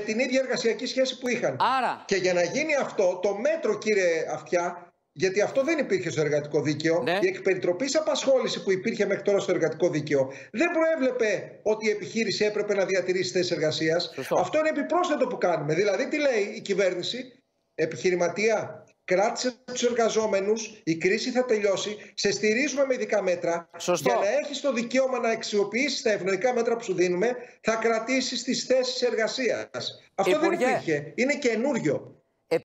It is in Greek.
την ίδια εργασιακή σχέση που είχαν. Άρα. Και για να γίνει αυτό, το μέτρο, κύριε Αυτιά, γιατί αυτό δεν υπήρχε στο εργατικό δίκαιο. Ναι. Η εκπεριτροπής απασχόληση που υπήρχε μέχρι τώρα στο εργατικό δίκαιο δεν προέβλεπε ότι η επιχείρηση έπρεπε να διατηρήσει θέσεις εργασίας. Σωστό. Αυτό είναι επιπρόσθετο που κάνουμε. Δηλαδή, τι λέει η κυβέρνηση, επιχειρηματία, κράτησε τους εργαζόμενους, η κρίση θα τελειώσει, σε στηρίζουμε με ειδικά μέτρα. Σωστό. Για να έχει το δικαίωμα να αξιοποιήσεις τα ευνοϊκά μέτρα που σου δίνουμε, θα κρατήσεις τις θέσεις εργασίας. Αυτό δεν Υπουργέ. υπήρχε. Είναι καινούριο.